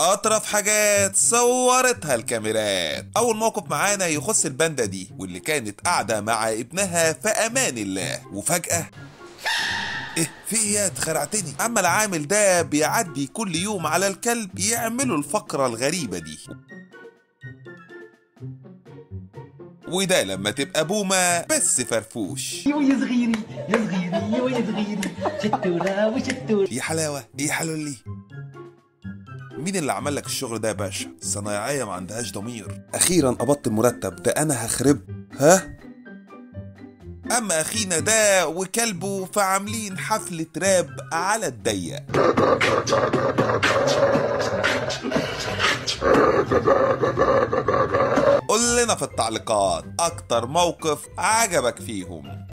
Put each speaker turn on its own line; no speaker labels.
أطرف حاجات صورتها الكاميرات. أول موقف معانا يخص الباندا دي واللي كانت قاعدة مع ابنها في أمان الله. وفجأة إيه في إيه يا اتخرعتني أما العامل ده بيعدي كل يوم على الكلب يعملوا الفقرة الغريبة دي. وده لما تبقى بومة بس فرفوش.
يو يا صغيري يا صغيري يو يا صغيري. شتورة وشتورة
يا حلاوة إيه حلولي. مين اللي عمل لك الشغل ده يا باشا؟ الصنايعية ما عندهاش ضمير. أخيرا قبضت المرتب ده أنا هخرب. ها؟ أما اخينا ده وكلبه فعاملين حفلة راب على الضيق. قول لنا في التعليقات أكتر موقف عجبك فيهم.